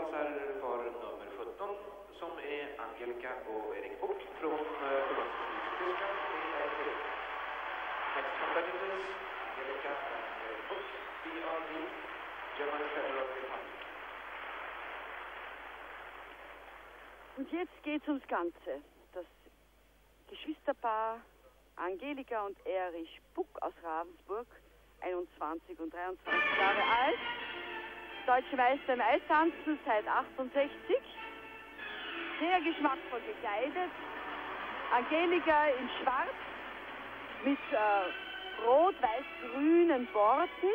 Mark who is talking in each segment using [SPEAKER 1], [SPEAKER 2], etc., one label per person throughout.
[SPEAKER 1] dansar par nummer 17 som är Angelica och Erik Bock från Förbundsrepubliken Tyskland. Det är. Next competitors, Angelica and Erik Bock, BRD, German Federal Republic.
[SPEAKER 2] Und jetzt geht's ums Ganze. Das Geschwisterpaar Angelika und Erich Buck aus Ravensburg, 21 und 23 Jahre alt, deutsche Meister im Eistanzen seit 68, sehr geschmackvoll gekleidet. Angelika in Schwarz mit äh, rot-weiß-grünen Borten.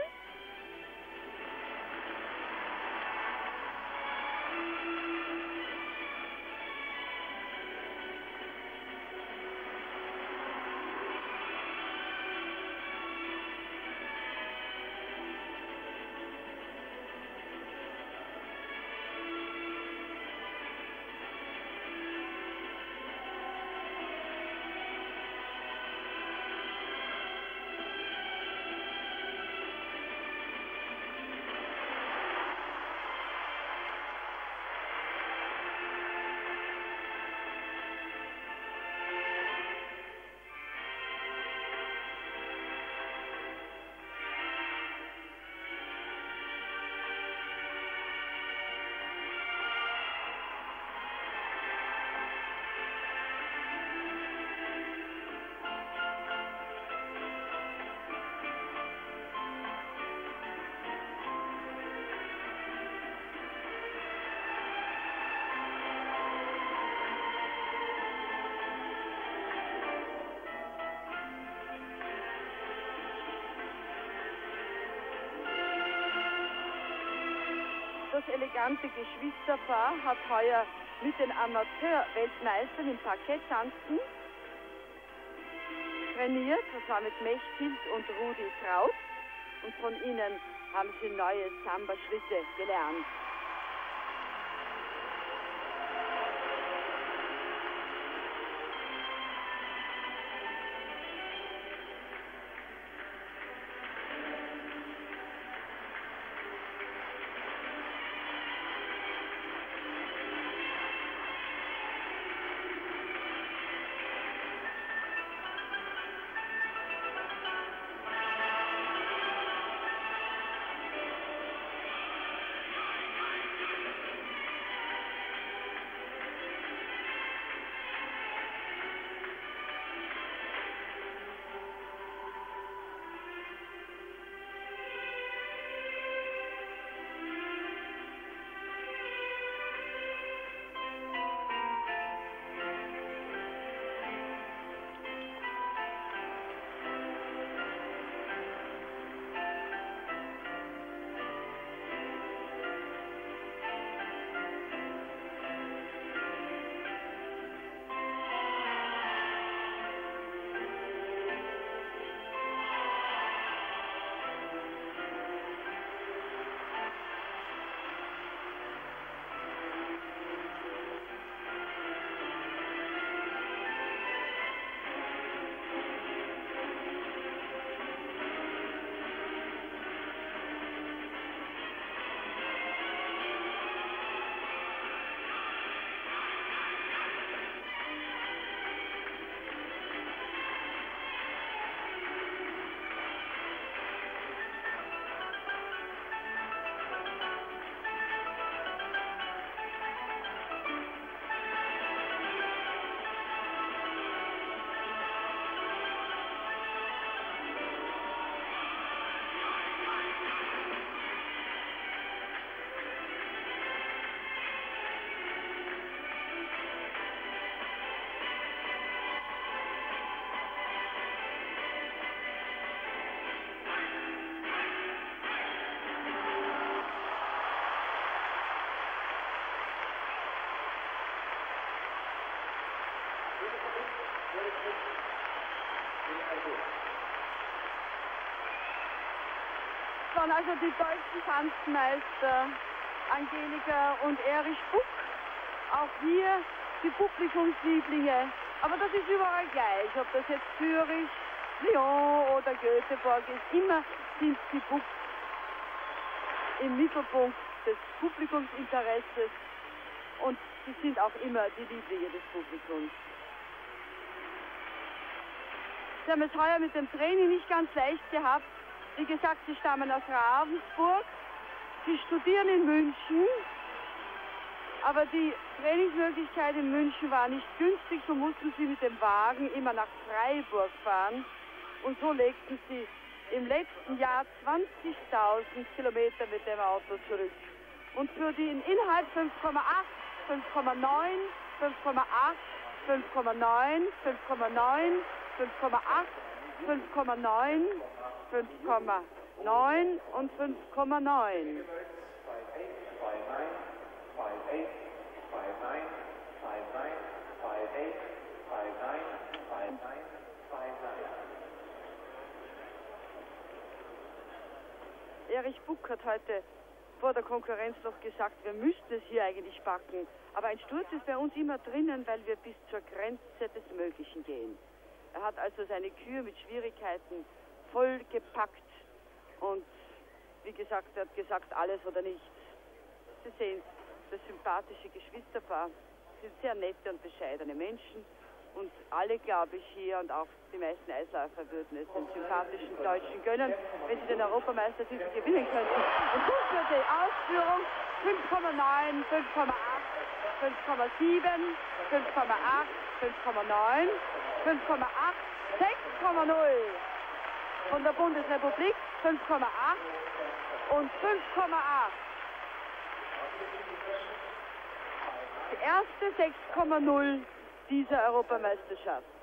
[SPEAKER 2] Das elegante Geschwisterpaar hat heuer mit den Amateur-Weltmeistern im Parketttanzen trainiert. Das war mit Mechthild und Rudi Traut. Und von ihnen haben sie neue Samba-Schritte gelernt. Waren also die deutschen Tanzmeister Angelika und Erich Buck. Auch hier die Publikumslieblinge. Aber das ist überall gleich, ob das jetzt Zürich, Lyon oder Göteborg ist. Immer sind die Bucks im Mittelpunkt des Publikumsinteresses und sie sind auch immer die Lieblinge des Publikums. Sie haben es heuer mit dem Training nicht ganz leicht gehabt. Wie gesagt, sie stammen aus Ravensburg. Sie studieren in München. Aber die Trainingsmöglichkeit in München war nicht günstig, so mussten sie mit dem Wagen immer nach Freiburg fahren. Und so legten sie im letzten Jahr 20.000 Kilometer mit dem Auto zurück. Und für den Inhalt 5,8, 5,9, 5,8, 5,9, 5,9, 5,8, 5,9, 5,9 und 5,9. Erich Buck hat heute vor der Konkurrenz noch gesagt, wir müssten es hier eigentlich backen. Aber ein Sturz ist bei uns immer drinnen, weil wir bis zur Grenze des Möglichen gehen. Er hat also seine Kühe mit Schwierigkeiten vollgepackt und wie gesagt, er hat gesagt, alles oder nichts. Sie sehen, das sympathische Geschwisterpaar sind sehr nette und bescheidene Menschen und alle, glaube ich, hier und auch die meisten Eisläufer würden es den sympathischen Deutschen gönnen, wenn sie den Europameistertitel gewinnen könnten. Und gut für die Ausführung 5,9, 5,8, 5,7, 5,8, 5,9, 5,8, 6,0 von der Bundesrepublik, 5,8 und 5,8. Die erste 6,0 dieser Europameisterschaft.